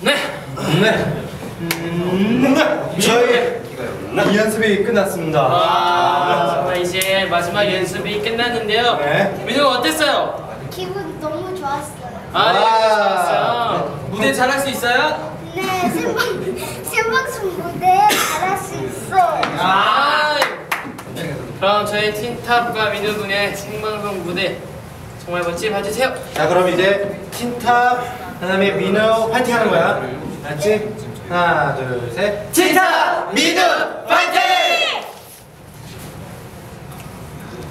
네. 네. 음, 저희 이 연습이 끝났습니다. 아, 정말 이제 마지막 연습이 끝났는데요. 네. 민우가 어땠어요? 기분 너무 좋았어요. 아, 네, 와. 좋았어요. 무대 잘 할 수 있어요? 네, 생방, 생방송 무대 잘할 수 있어요. 아. 그럼 저희 틴탑과 민우 군의 생방송 무대 정말 멋지게 봐주세요. 자, 그럼 이제 틴탑, 그 다음에 민우 파이팅 하는 거야. 알지? 하나, 둘, 셋. 틴탑 민우 파이팅!